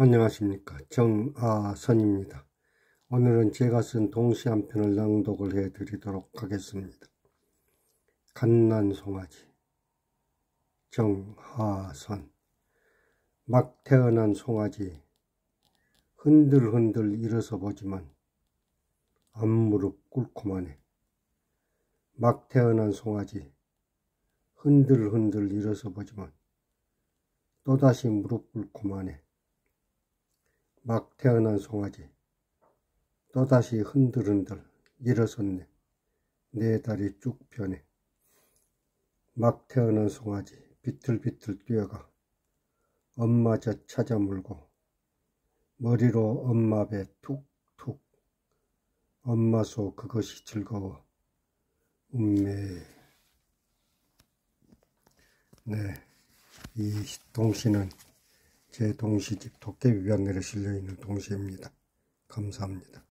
안녕하십니까 정아선입니다. 오늘은 제가 쓴 동시 한 편을 낭독을 해 드리도록 하겠습니다. 갓난 송아지 정하선 막 태어난 송아지 흔들흔들 일어서 보지만 앞무릎 꿇고만 해. 막 태어난 송아지 흔들흔들 일어서 보지만 또다시 무릎 꿇고만 해. 막 태어난 송아지. 또다시 흔들흔들 일어섰네. 내 다리 쭉 펴네 막 태어난 송아지 비틀비틀 뛰어가 엄마 젖 찾아 물고 머리로 엄마 배 툭툭. 엄마 소 그것이 즐거워. 음메. 네 이 동시는 제 동시집 도깨비방에로 실려있는 동시입니다. 감사합니다.